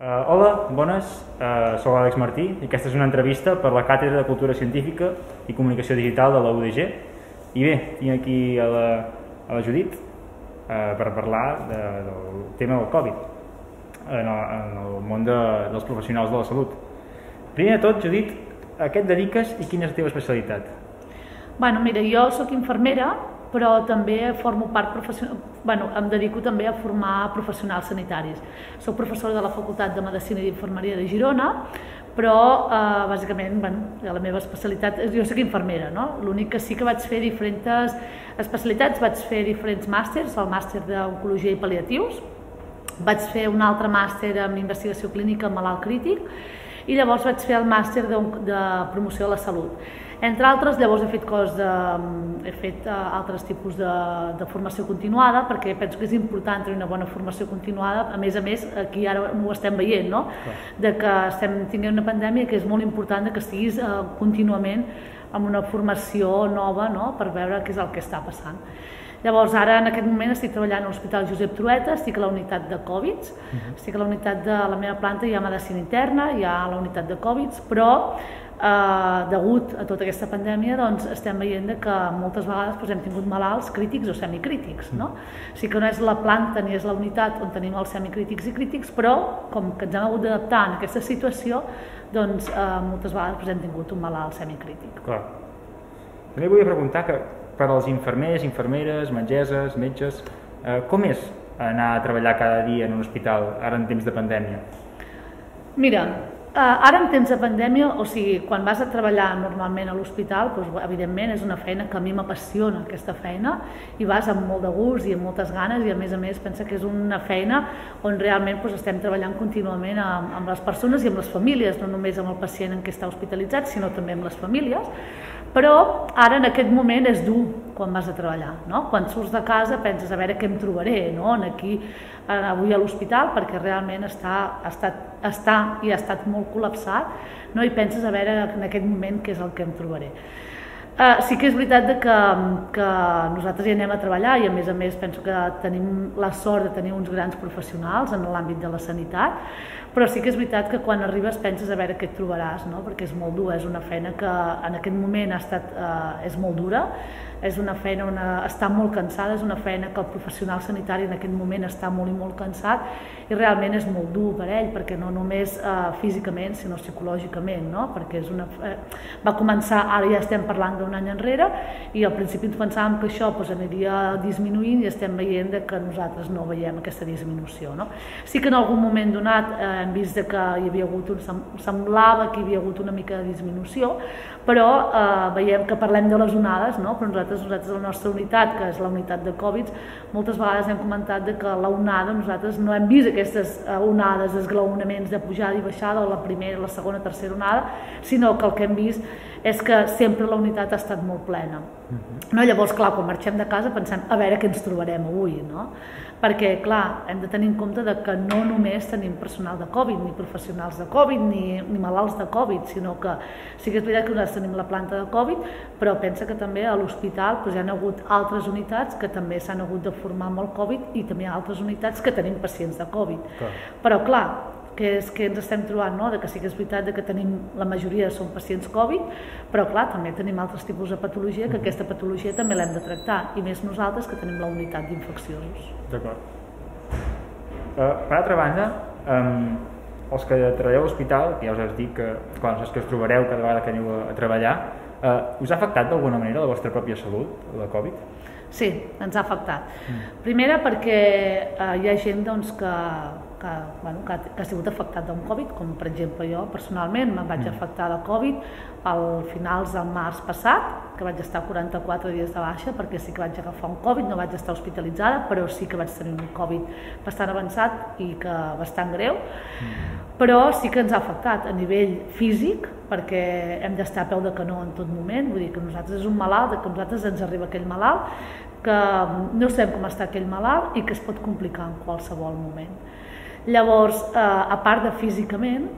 Uh, hola, bones, uh, soc Àlex Martí i aquesta és una entrevista per la Càtedra de Cultura Científica i Comunicació Digital de la UDG. I bé, tinc aquí a la, a la Judit uh, per parlar de, del tema del Covid en el, en el món de, dels professionals de la salut. Primer de tot, Judit, a què et dediques i quina és la teva especialitat? Bueno, mira, jo sóc infermera, però també formo part professional, bueno, em dedico també a formar professionals sanitaris. Soc professora de la Facultat de Medicina i d'Infermeria de Girona, però eh, bàsicament bueno, la meva especialitat, jo soc infermera, no? l'únic que sí que vaig fer diferents especialitats, vaig fer diferents màsters, el màster d'Oncologia i Paliatius, vaig fer un altre màster en investigació clínica en malalt crític i llavors vaig fer el màster de, de promoció de la salut. Entre altres, llavors he fet coses de, he fet uh, altres tipus de, de formació continuada, perquè penso que és important tenir una bona formació continuada, a més a més, aquí ara ho estem veient, no? de que estem tinguent una pandèmia que és molt important que estiguis uh, contínuament amb una formació nova no? per veure què és el que està passant. Llavors, ara en aquest moment estic treballant a l'Hospital Josep Trueta, estic a la unitat de Covid, uh -huh. estic a la unitat de la meva planta, hi ha medicina interna, hi ha la unitat de Covid, però eh, degut a tota aquesta pandèmia doncs, estem veient que moltes vegades doncs, hem tingut malalts crítics o semicrítics. No? O sigui que no és la planta ni és la unitat on tenim els semicrítics i crítics, però com que ens hem hagut d'adaptar en aquesta situació, doncs eh, moltes vegades doncs, hem tingut un malalt semicrític. Clar. També volia preguntar que per als infermers, infermeres, metgesses, metges, eh, com és anar a treballar cada dia en un hospital ara en temps de pandèmia? Mira, Uh, ara en temps de pandèmia, o sigui, quan vas a treballar normalment a l'hospital, doncs, evidentment és una feina que a mi m'apassiona aquesta feina i vas amb molt de gust i amb moltes ganes i a més a més pensa que és una feina on realment doncs, estem treballant contínuament amb, amb les persones i amb les famílies, no només amb el pacient en què està hospitalitzat, sinó també amb les famílies. Però ara en aquest moment és dur quan vas a treballar, no? Quan surts de casa penses a veure què em trobaré, no? Aquí, eh, avui a l'hospital, perquè realment està, ha estat, està i ha estat molt col·lapsat, no? I penses a veure en aquest moment què és el que em trobaré. Uh, sí que és veritat de que, que nosaltres hi anem a treballar i a més a més penso que tenim la sort de tenir uns grans professionals en l'àmbit de la sanitat, però sí que és veritat que quan arribes penses a veure què et trobaràs, no? perquè és molt dur, és una feina que en aquest moment ha estat, uh, és molt dura, és una feina on està molt cansada, és una feina que el professional sanitari en aquest moment està molt i molt cansat i realment és molt dur per ell, perquè no només eh, físicament, sinó psicològicament, no? perquè és una, eh, va començar, ara ja estem parlant d'un any enrere, i al principi ens pensàvem que això pues, aniria disminuint i estem veient que nosaltres no veiem aquesta disminució. No? Sí que en algun moment donat eh, hem vist que hi havia hagut un, semblava que hi havia hagut una mica de disminució, però eh, veiem que parlem de les onades, no? però nosaltres nosaltres, la nostra unitat, que és la unitat de Covid, moltes vegades hem comentat que la onada, nosaltres no hem vist aquestes eh, onades, esglaonaments de pujada i baixada, o la primera, la segona, tercera onada, sinó que el que hem vist és que sempre la unitat ha estat molt plena. -huh. no? Llavors, clar, quan marxem de casa pensem a veure què ens trobarem avui, no? perquè, clar, hem de tenir en compte de que no només tenim personal de Covid, ni professionals de Covid, ni, ni malalts de Covid, sinó que sí que és veritat que nosaltres tenim la planta de Covid, però pensa que també a l'hospital doncs, hi ha hagut altres unitats que també s'han hagut de formar amb el Covid i també altres unitats que tenim pacients de Covid. Clar. Però, clar, que és que ens estem trobant, no? de que sí que és veritat de que tenim, la majoria són pacients Covid, però clar, també tenim altres tipus de patologia, que aquesta patologia també l'hem de tractar, i més nosaltres que tenim la unitat d'infecciosos. D'acord. Uh, per altra banda, um, els que treballeu a l'hospital, que ja us has dit que, quan els que us trobareu cada vegada que aneu a, a treballar, uh, us ha afectat d'alguna manera la vostra pròpia salut, la Covid? Sí, ens ha afectat. Mm. Primera perquè uh, hi ha gent doncs, que, que, bueno, que, que ha sigut afectat d'un Covid, com per exemple jo personalment me'n vaig mm. afectar de Covid al finals del març passat, que vaig estar 44 dies de baixa perquè sí que vaig agafar un Covid, no vaig estar hospitalitzada, però sí que vaig tenir un Covid bastant avançat i que bastant greu, mm. però sí que ens ha afectat a nivell físic, perquè hem d'estar a peu de canó en tot moment, vull dir que nosaltres és un malalt, que nosaltres ens arriba aquell malalt, que no sabem com està aquell malalt i que es pot complicar en qualsevol moment. Llavors, eh, a part de físicament,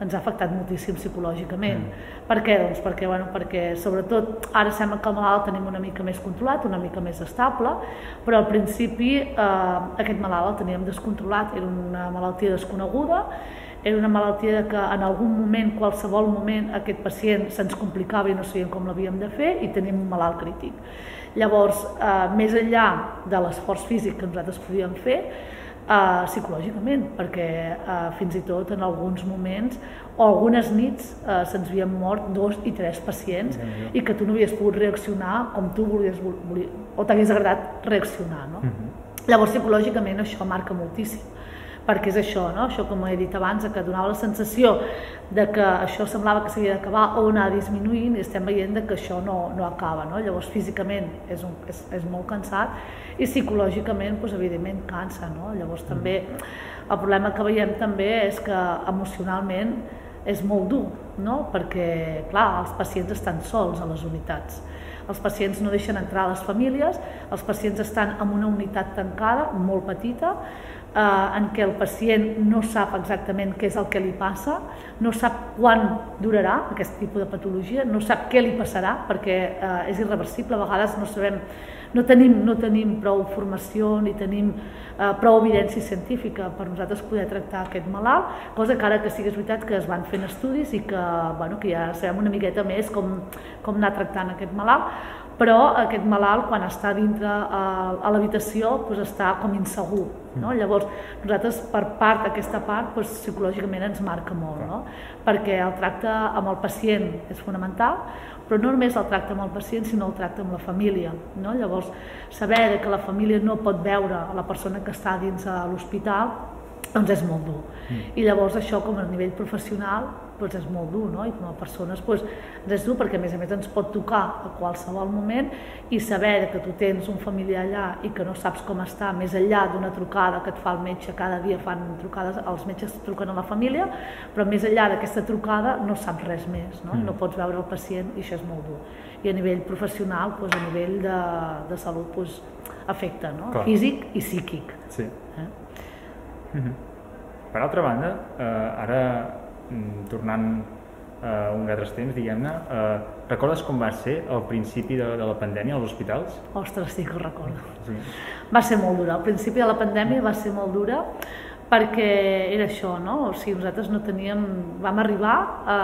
ens ha afectat moltíssim psicològicament. Mm. Per què? Doncs perquè, bueno, perquè sobretot ara sembla que el malalt el tenim una mica més controlat, una mica més estable, però al principi eh, aquest malalt el teníem descontrolat, era una malaltia desconeguda, era una malaltia que en algun moment, qualsevol moment, aquest pacient se'ns complicava i no sabíem com l'havíem de fer i tenim un malalt crític. Llavors, eh, més enllà de l'esforç físic que nosaltres podíem fer, eh, psicològicament, perquè eh, fins i tot en alguns moments o algunes nits eh, se'ns havien mort dos i tres pacients ja, ja. i que tu no havies pogut reaccionar com tu volies, volies o t'hagués agradat reaccionar. No? Uh mhm. -huh. Llavors, psicològicament, això marca moltíssim perquè és això, no? això com he dit abans, que donava la sensació de que això semblava que s'havia d'acabar o anar disminuint i estem veient que això no, no acaba. No? Llavors físicament és, un, és, és molt cansat i psicològicament doncs, evidentment cansa. No? Llavors també el problema que veiem també és que emocionalment és molt dur, no? perquè clar, els pacients estan sols a les unitats. Els pacients no deixen entrar les famílies, els pacients estan en una unitat tancada, molt petita, eh, en què el pacient no sap exactament què és el que li passa, no sap quan durarà aquest tipus de patologia, no sap què li passarà perquè eh, és irreversible, a vegades no sabem no tenim, no tenim prou formació ni tenim eh, prou evidència científica per nosaltres poder tractar aquest malalt, cosa que ara que que és veritat que es van fent estudis i que, bueno, que ja sabem una miqueta més com, com anar tractant aquest malalt, però aquest malalt quan està dintre a, eh, a l'habitació doncs està com insegur. No? Mm. Llavors, nosaltres per part, aquesta part, doncs, psicològicament ens marca molt, no? perquè el tracte amb el pacient és fonamental, però no només el tracte amb el pacient, sinó el tracte amb la família. No? Llavors, saber que la família no pot veure la persona que està dins l'hospital doncs és molt dur. Mm. I llavors això com a nivell professional doncs és molt dur, no? I com a persones doncs, és dur perquè a més a més ens pot tocar a qualsevol moment i saber que tu tens un familiar allà i que no saps com està, més enllà d'una trucada que et fa el metge, cada dia fan trucades, els metges truquen a la família, però més enllà d'aquesta trucada no saps res més, no? Mm. No pots veure el pacient i això és molt dur. I a nivell professional, doncs, a nivell de, de salut, doncs, afecta, no? Clar. Físic i psíquic. Sí. Eh? Mm -hmm. Per altra banda, eh, ara tornant a eh, uns altres temps, diguem-ne, eh, recordes com va ser el principi de, de la pandèmia als hospitals? Ostres, sí que ho recordo. Sí. Va ser molt dura. Al principi de la pandèmia va ser molt dura perquè era això, no? O sigui, nosaltres no teníem... Vam arribar a...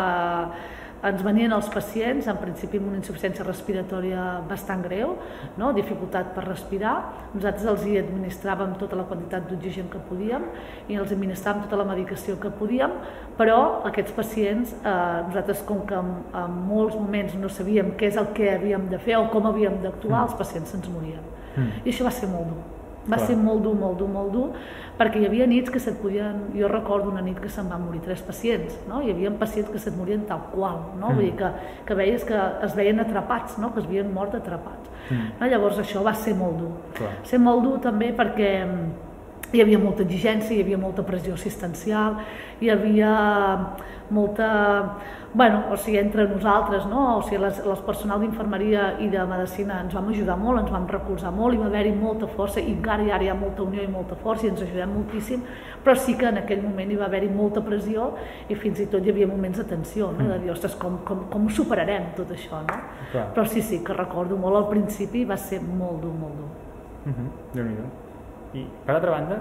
Eh, ens venien els pacients, en principi amb una insuficiència respiratòria bastant greu, no? dificultat per respirar, nosaltres els hi administràvem tota la quantitat d'oxigen que podíem i els administràvem tota la medicació que podíem, però aquests pacients, eh, nosaltres com que en, en molts moments no sabíem què és el que havíem de fer o com havíem d'actuar, els pacients se'ns morien. Mm. I això va ser molt dur. Va Clar. ser molt dur, molt dur, molt dur, perquè hi havia nits que se't podien... Jo recordo una nit que se'n van morir tres pacients, no? Hi havia pacients que se't morien tal qual, no? Mm. Vull dir que, que veies que es veien atrapats, no? Que es havien mort atrapats. Mm. No? Llavors això va ser molt dur. Clar. Ser molt dur també perquè hi havia molta exigència, hi havia molta pressió assistencial, hi havia molta... bueno, o sigui, entre nosaltres, no? o sigui, les, les personal d'infermeria i de medicina ens vam ajudar molt, ens vam recolzar molt, hi va haver-hi molta força, i encara hi, ara hi ha molta unió i molta força i ens ajudem moltíssim, però sí que en aquell moment hi va haver-hi molta pressió i fins i tot hi havia moments de tensió, no? de dir, ostres, com, com, com ho superarem tot això, no? Clar. Però sí, sí, que recordo molt al principi va ser molt dur, molt dur. Uh mhm, -huh. déu nhi i, per altra banda,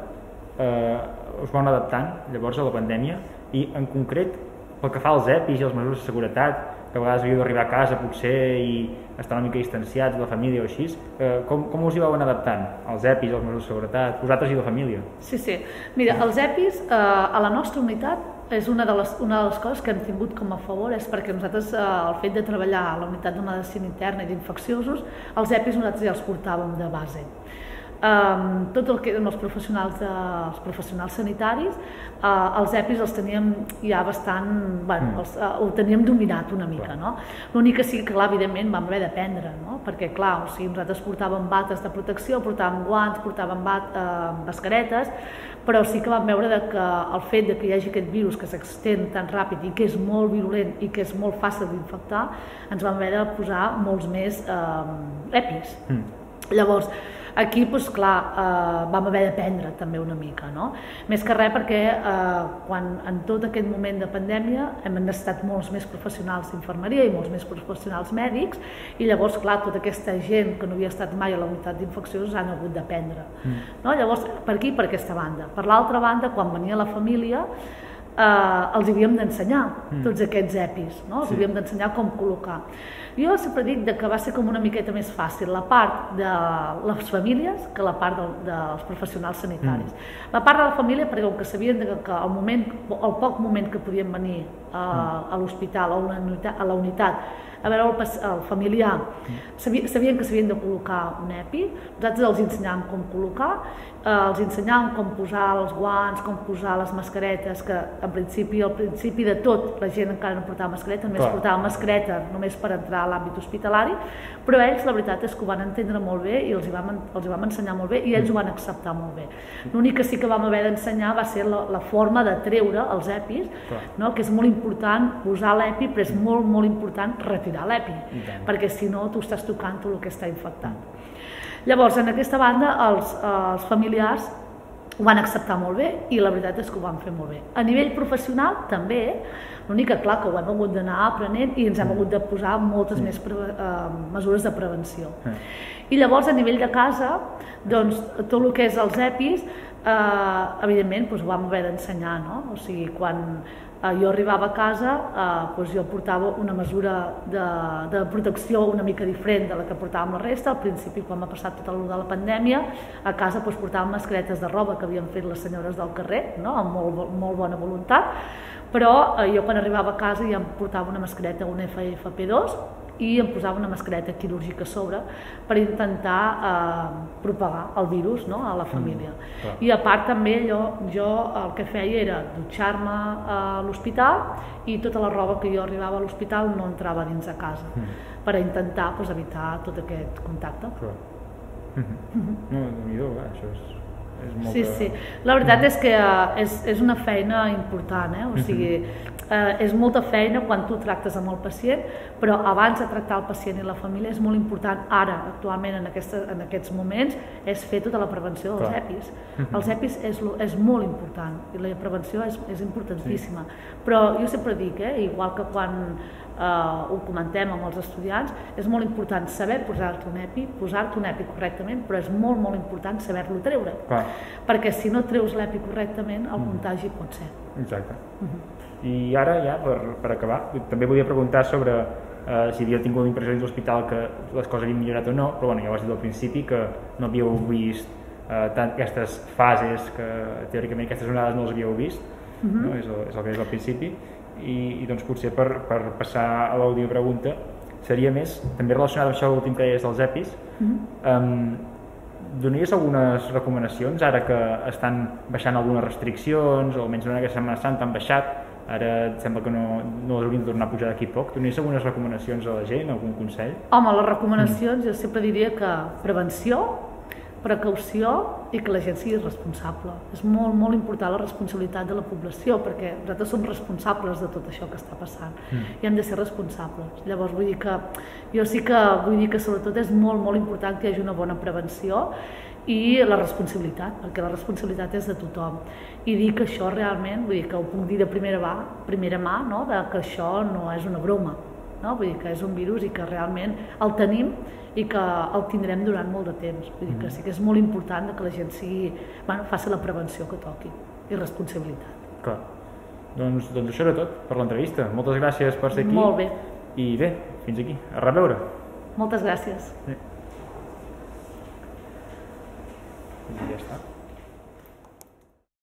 eh, us vau adaptant llavors a la pandèmia i en concret pel que fa als EPIs i als mesures de seguretat, que a vegades havíeu d'arribar a casa potser i estar una mica distanciats de la família o així, eh, com, com us hi vau adaptant? Els EPIs, els mesures de seguretat, vosaltres i la família? Sí, sí. Mira, els EPIs eh, a la nostra unitat és una de, les, una de les coses que hem tingut com a favor és perquè nosaltres, eh, el fet de treballar a la unitat de medicina interna i d'infecciosos, els EPIs nosaltres ja els portàvem de base um, tot el que eren els professionals, de, els professionals sanitaris, uh, els EPIs els teníem ja bastant, bueno, mm. els, uh, ho teníem dominat una mica, no? L'únic que sí que, clar, evidentment, vam haver d'aprendre, no? Perquè, clar, o sigui, nosaltres portàvem bates de protecció, portàvem guants, portàvem bat, uh, mascaretes, però sí que vam veure de que el fet de que hi hagi aquest virus que s'extén tan ràpid i que és molt virulent i que és molt fàcil d'infectar, ens vam haver de posar molts més eh, EPIs. Mm. Llavors, Aquí, doncs, clar, eh, vam haver d'aprendre també una mica, no? Més que res perquè eh, quan en tot aquest moment de pandèmia hem necessitat molts més professionals d'infermeria i molts més professionals mèdics i llavors, clar, tota aquesta gent que no havia estat mai a la unitat d'infeccions han hagut d'aprendre. Mm. No? Llavors, per aquí per aquesta banda. Per l'altra banda, quan venia la família, eh, els havíem d'ensenyar mm. tots aquests EPIs, no? els sí. havíem d'ensenyar com col·locar. Jo sempre dic que va ser com una miqueta més fàcil la part de les famílies que la part de, dels professionals sanitaris. Mm. La part de la família perquè com que sabien que, que el, moment, el poc moment que podien venir a, a l'hospital, a, unitat, a la unitat, a veure el, el familiar, sabien, sabien que s'havien de col·locar un EPI, nosaltres els ensenyàvem com col·locar, eh, els ensenyàvem com posar els guants, com posar les mascaretes, que en principi, al principi de tot, la gent encara no portava mascareta, només Clar. portava mascareta només per entrar a l'àmbit hospitalari, però ells la veritat és que ho van entendre molt bé i els hi vam, els hi vam ensenyar molt bé i ells ho van acceptar molt bé. L'únic que sí que vam haver d'ensenyar va ser la, la forma de treure els EPIs, no? que és molt important posar l'EPI, però és molt, molt important retirar l'EPI, perquè si no tu estàs tocant tot el que està infectat. Llavors, en aquesta banda, els, els familiars ho van acceptar molt bé i la veritat és que ho van fer molt bé. A nivell professional també, l'únic que clar que ho hem hagut d'anar aprenent i ens hem hagut de posar moltes mm. més pre, uh, mesures de prevenció. Mm. I llavors a nivell de casa, doncs tot el que és els EPIs, eh, evidentment doncs, ho vam haver d'ensenyar, no? O sigui, quan eh, jo arribava a casa, eh, doncs jo portava una mesura de, de protecció una mica diferent de la que portàvem la resta. Al principi, quan m'ha passat tot el de la pandèmia, a casa doncs, portàvem mascaretes de roba que havien fet les senyores del carrer, no? amb molt, molt bona voluntat, però eh, jo quan arribava a casa ja em portava una mascareta, un FFP2, i em posava una mascareta quirúrgica a sobre per intentar eh, propagar el virus no, a la mm, família. Mm, I a part també jo, jo el que feia era dutxar-me a l'hospital i tota la roba que jo arribava a l'hospital no entrava dins de casa mm. per intentar pues, evitar tot aquest contacte. Clar. Mm -hmm. No, déu nhi això és és molt sí, sí. La veritat és que eh, és, és una feina important, eh? o mhm. sigui, eh, és molta feina quan tu tractes amb el pacient, però abans de tractar el pacient i la família és molt important, ara, actualment, en, aquesta, en aquests moments, és fer tota la prevenció dels Clar. EPIs. Mhm. Els EPIs és, és molt important, i la prevenció és, és importantíssima. Sí. Però jo sempre dic, eh, igual que quan eh, ho comentem amb els estudiants, és molt important saber posar-te un EPI, posar-te un EPI correctament, però és molt, molt important saber-lo treure. Clar. Perquè si no treus l'EPI correctament, el mm. contagi pot ser. Exacte. Mm -hmm. I ara, ja, per, per acabar, també volia preguntar sobre eh, si havíeu tingut l'impressió dins l'hospital que les coses havien millorat o no, però bueno, ja ho has dit al principi, que no havíeu vist eh, tant aquestes fases que teòricament aquestes onades no les havíeu vist, mm -hmm. no? és, el, és el que és al principi, i, i doncs potser per, per passar a l'última pregunta seria més, també relacionada amb això últim que deies dels EPIs, mm -hmm. um, donaries algunes recomanacions ara que estan baixant algunes restriccions o almenys en aquesta Setmana Santa han baixat ara sembla que no, no les hauríem de tornar a pujar d'aquí poc. Donaries algunes recomanacions a la gent, algun consell? Home, les recomanacions mm. jo sempre diria que prevenció, precaució i que la gent sigui responsable. És molt, molt important la responsabilitat de la població perquè nosaltres som responsables de tot això que està passant mm. i hem de ser responsables. Llavors vull dir que jo sí que vull dir que sobretot és molt, molt important que hi hagi una bona prevenció i la responsabilitat, perquè la responsabilitat és de tothom. I dir que això realment, vull dir que ho puc dir de primera, mà, primera mà, no? de que això no és una broma, no? vull dir que és un virus i que realment el tenim i que el tindrem durant molt de temps. Vull dir que mm. sí que és molt important que la gent sigui, bueno, faci la prevenció que toqui i responsabilitat. Clar. Doncs, doncs això era tot per l'entrevista. Moltes gràcies per ser aquí. Molt bé. I bé, fins aquí. A reveure. Moltes gràcies. Sí. I ja està.